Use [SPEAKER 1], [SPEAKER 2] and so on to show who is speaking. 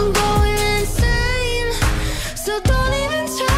[SPEAKER 1] I'm going insane, so don't even try